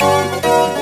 Música